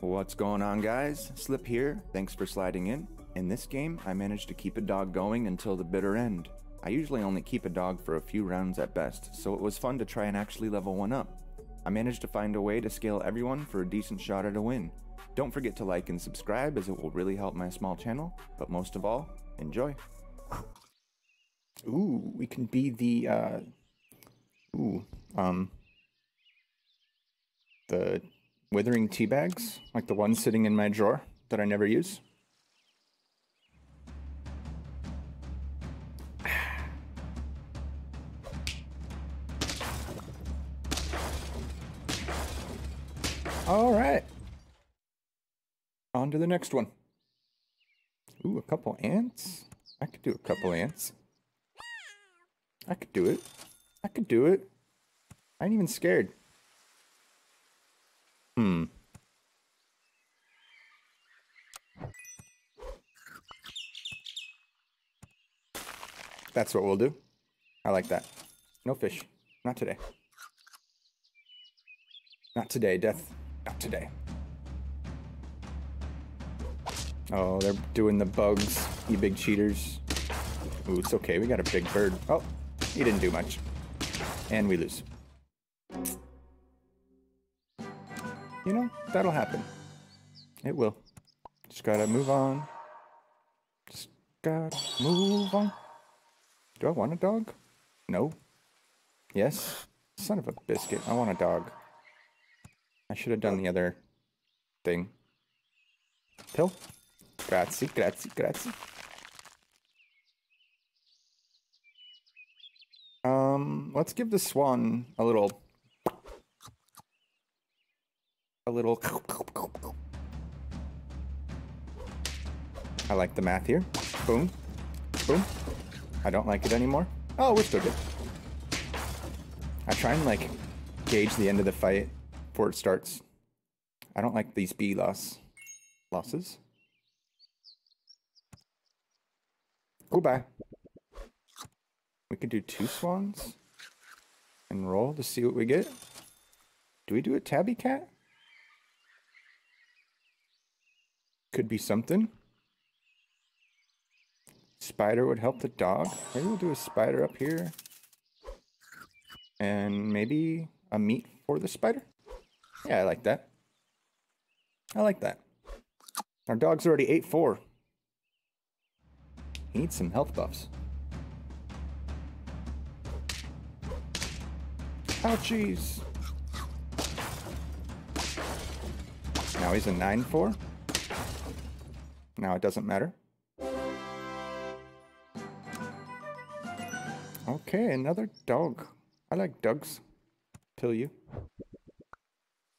What's going on, guys? Slip here. Thanks for sliding in. In this game, I managed to keep a dog going until the bitter end. I usually only keep a dog for a few rounds at best, so it was fun to try and actually level one up. I managed to find a way to scale everyone for a decent shot at a win. Don't forget to like and subscribe as it will really help my small channel, but most of all, enjoy. Ooh, we can be the, uh, ooh, um, the withering tea bags, like the one sitting in my drawer that I never use. All right. On to the next one. Ooh, a couple ants. I could do a couple ants. I could do it. I could do it. I ain't even scared. Hmm. That's what we'll do. I like that. No fish. Not today. Not today, Death. Not today. Oh, they're doing the bugs, you big cheaters. Ooh, it's okay. We got a big bird. Oh, he didn't do much. And we lose. You know, that'll happen. It will. Just gotta move on. Just gotta move on. Do I want a dog? No. Yes. Son of a biscuit. I want a dog. I should have done the other thing. Pill? Grazie, grazie, grazie. Um, let's give the swan a little a little. I like the math here. Boom. Boom. I don't like it anymore. Oh, we're still good. I try and like gauge the end of the fight before it starts. I don't like these B loss losses. Goodbye. We could do two swans and roll to see what we get. Do we do a tabby cat? Could be something. Spider would help the dog. Maybe we'll do a spider up here. And maybe a meat for the spider. Yeah, I like that. I like that. Our dog's already 8-4. He needs some health buffs. Ouchies! Now he's a 9-4. Now it doesn't matter. Okay, another dog. I like dogs. Tell you.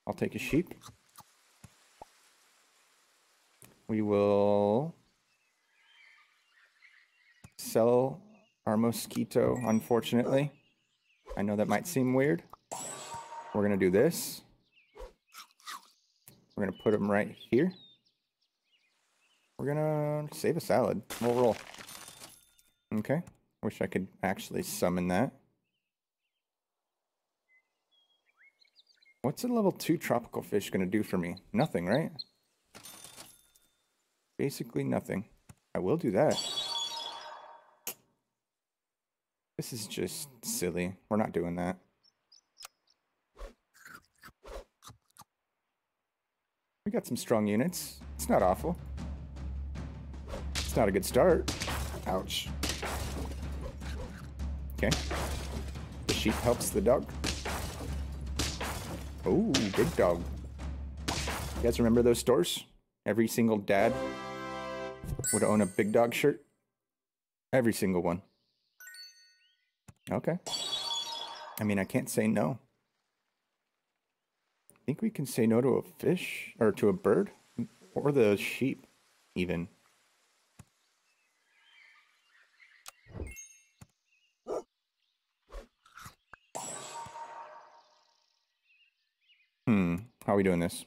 I'll take a sheep. We will sell our mosquito, unfortunately. I know that might seem weird. We're going to do this. We're going to put him right here. We're gonna save a salad. We'll roll. Okay. Wish I could actually summon that. What's a level 2 tropical fish gonna do for me? Nothing, right? Basically nothing. I will do that. This is just silly. We're not doing that. We got some strong units. It's not awful. It's not a good start. Ouch. Okay. The sheep helps the dog. Oh, big dog. You guys remember those stores? Every single dad would own a big dog shirt. Every single one. Okay. I mean, I can't say no. I think we can say no to a fish, or to a bird, or the sheep, even. Hmm, how are we doing this?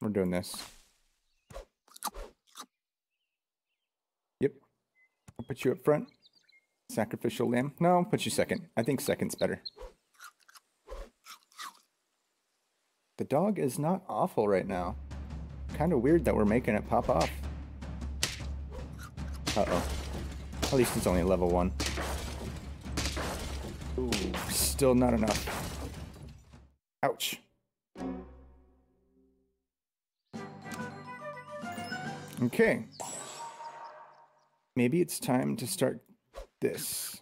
We're doing this. Yep. I'll put you up front. Sacrificial lamb. No, put you second. I think second's better. The dog is not awful right now. Kind of weird that we're making it pop off. Uh-oh. At least it's only level one. Ooh, still not enough. Ouch. Okay. Maybe it's time to start this.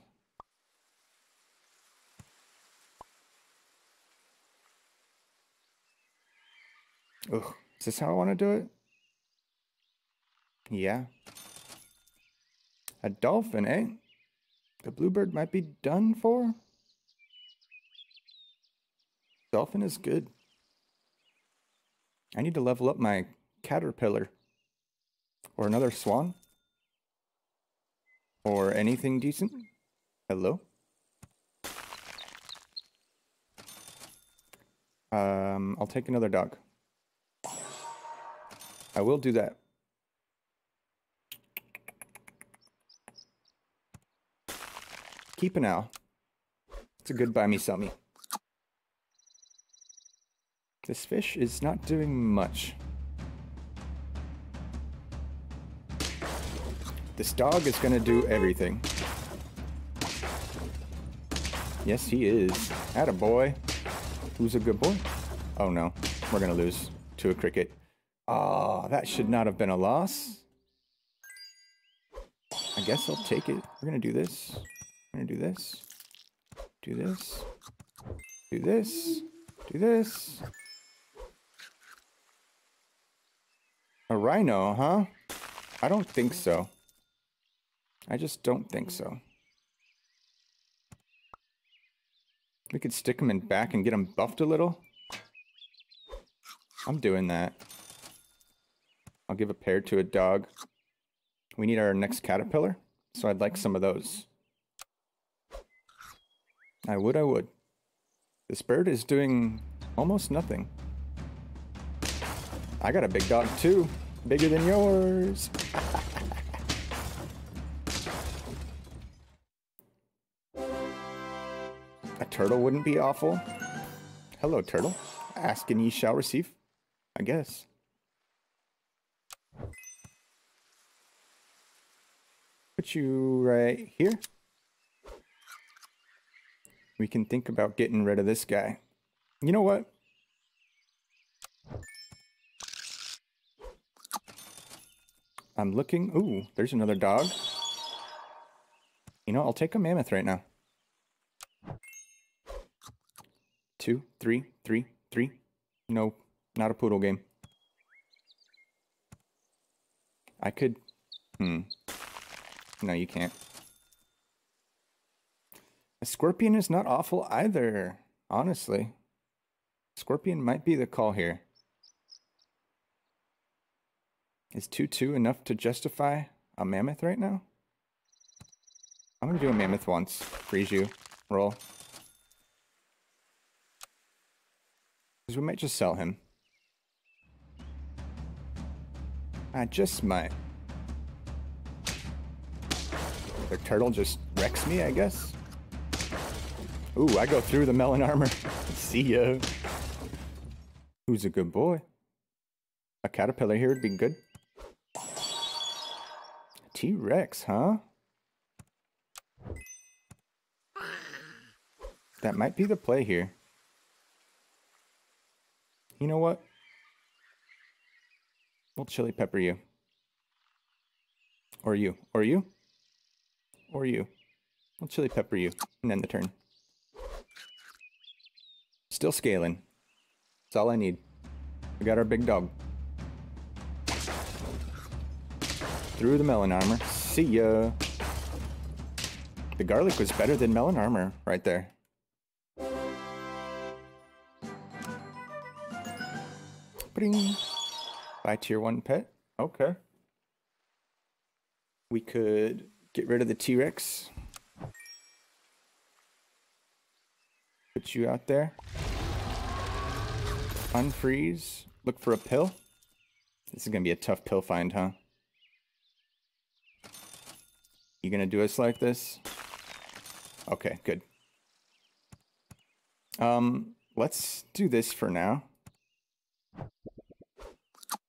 Ugh, is this how I want to do it? Yeah. A dolphin, eh? The bluebird might be done for? Dolphin is good. I need to level up my caterpillar. Or another swan. Or anything decent. Hello? Um, I'll take another dog. I will do that. Keep an owl. It's a good buy me, me. This fish is not doing much. This dog is gonna do everything. Yes, he is. Atta boy. Who's a good boy? Oh no, we're gonna lose to a cricket. Ah, oh, that should not have been a loss. I guess I'll take it. We're gonna do this. We're gonna do this. Do this. Do this. Do this. A rhino, huh? I don't think so. I just don't think so. We could stick him in back and get him buffed a little. I'm doing that. I'll give a pair to a dog. We need our next caterpillar, so I'd like some of those. I would, I would. This bird is doing almost nothing. I got a big dog too. Bigger than yours. a turtle wouldn't be awful. Hello, turtle. Ask and ye shall receive. I guess. Put you right here. We can think about getting rid of this guy. You know what? I'm looking. Ooh, there's another dog. You know, I'll take a mammoth right now. Two, three, three, three. No, not a poodle game. I could... Hmm. No, you can't. Scorpion is not awful either, honestly. Scorpion might be the call here. Is 2-2 enough to justify a mammoth right now? I'm gonna do a mammoth once. Freeze you. Roll. Because we might just sell him. I just might. The turtle just wrecks me, I guess. Ooh, I go through the melon armor. See ya. Who's a good boy? A caterpillar here would be good. T-Rex, huh? That might be the play here. You know what? We'll chili pepper you. Or you. Or you. Or you. We'll chili pepper you. And end the turn. Still scaling. That's all I need. We got our big dog. Through the melon armor. See ya. The garlic was better than melon armor right there. Bring. Buy tier one pet. Okay. We could get rid of the T-Rex. Put you out there. Unfreeze. Look for a pill. This is going to be a tough pill find, huh? You going to do us like this? Okay, good. Um, let's do this for now.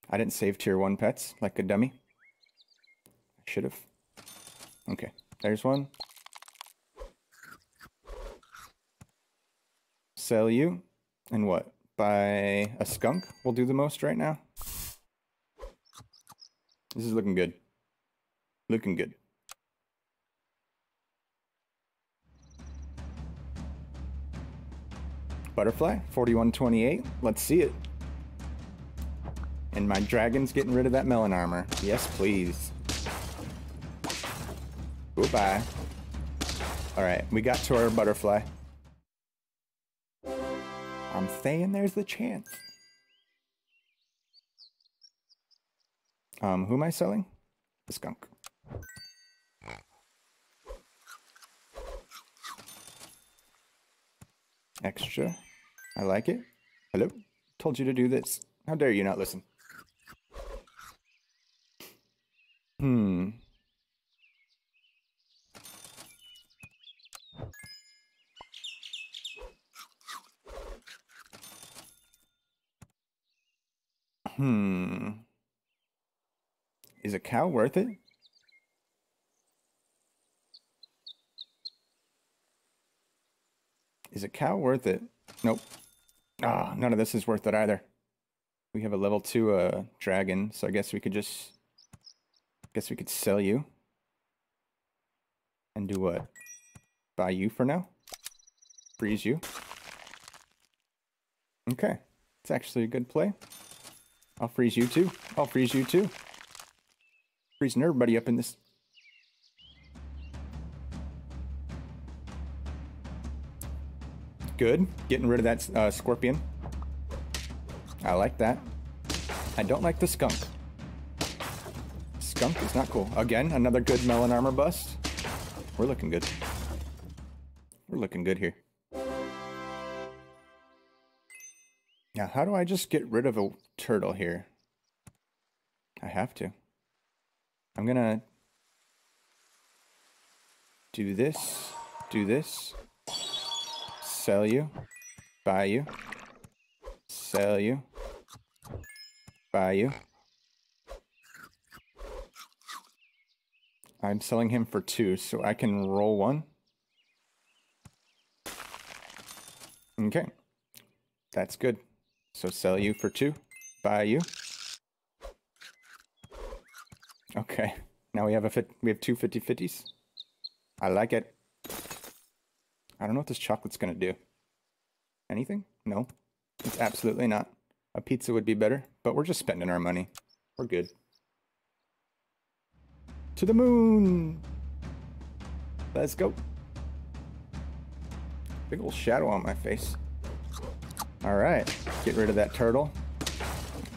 I didn't save tier one pets like a dummy. I should have. Okay, there's one. Sell you. And what? Buy a skunk will do the most right now. This is looking good. Looking good. Butterfly, 4128. Let's see it. And my dragon's getting rid of that melon armor. Yes, please. Goodbye. Alright, we got to our butterfly. I'm saying there's the chance. Um, who am I selling? The skunk. Extra. I like it. Hello? Told you to do this. How dare you not listen? Hmm. Hmm. Is a cow worth it? Is a cow worth it? Nope. Ah, none of this is worth it either. We have a level 2 uh, dragon, so I guess we could just... guess we could sell you. And do what? Buy you for now? Freeze you? Okay. It's actually a good play. I'll freeze you too. I'll freeze you too. Freezing everybody up in this. Good. Getting rid of that uh, scorpion. I like that. I don't like the skunk. Skunk is not cool. Again, another good melon armor bust. We're looking good. We're looking good here. Now, how do I just get rid of a turtle here? I have to. I'm gonna do this, do this, sell you, buy you, sell you, buy you. I'm selling him for two, so I can roll one. Okay, that's good. So sell you for two, buy you. Okay, now we have a fit. We have two 50 50s. I like it. I don't know what this chocolate's gonna do. Anything? No, it's absolutely not. A pizza would be better, but we're just spending our money. We're good. To the moon! Let's go. Big old shadow on my face. All right, get rid of that turtle.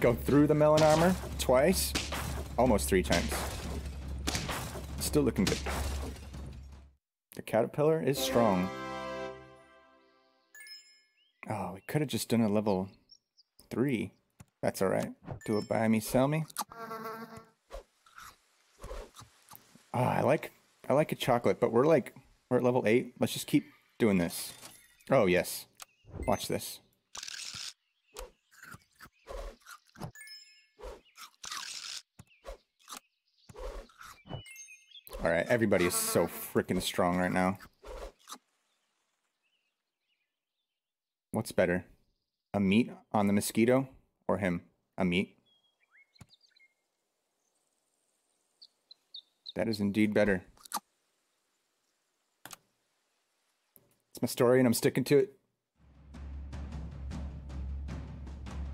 Go through the melon armor twice, almost three times. Still looking good. The caterpillar is strong. Oh, we could have just done a level three. That's all right. Do it buy me, sell me. Oh, I like I like a chocolate, but we're like we're at level eight. Let's just keep doing this. Oh yes. Watch this. Alright, everybody is so freaking strong right now. What's better? A meat on the mosquito or him? A meat? That is indeed better. It's my story and I'm sticking to it.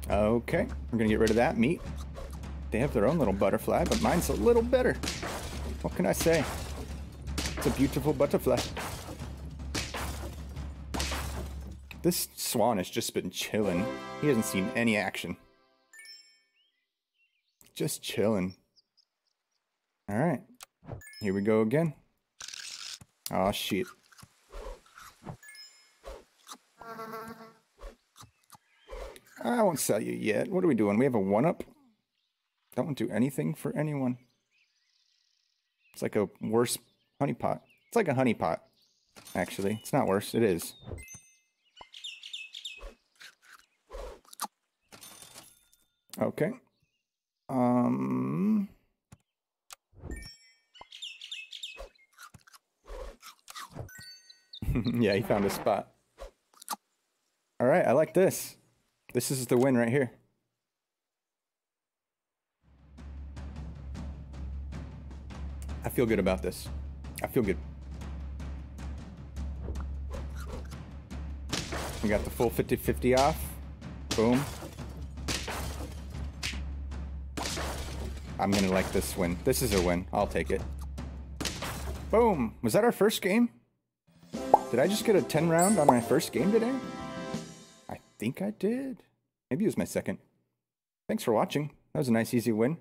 Okay, we're gonna get rid of that meat. They have their own little butterfly, but mine's a little better. What can I say? It's a beautiful butterfly. This swan has just been chilling. He hasn't seen any action. Just chilling. Alright. Here we go again. Oh shit. I won't sell you yet. What are we doing? We have a one-up? Don't do anything for anyone. It's like a worse honeypot. It's like a honeypot. Actually, it's not worse. It is. Okay. Um. yeah, he found a spot. All right, I like this. This is the win right here. Feel good about this. I feel good. We got the full 50-50 off. Boom. I'm gonna like this win. This is a win. I'll take it. Boom. Was that our first game? Did I just get a 10 round on my first game today? I think I did. Maybe it was my second. Thanks for watching. That was a nice easy win.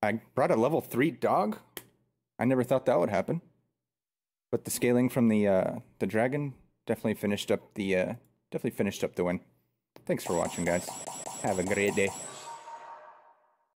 I brought a level 3 dog. I never thought that would happen. But the scaling from the uh, the dragon definitely finished up the uh, definitely finished up the win. Thanks for watching guys. Have a great day.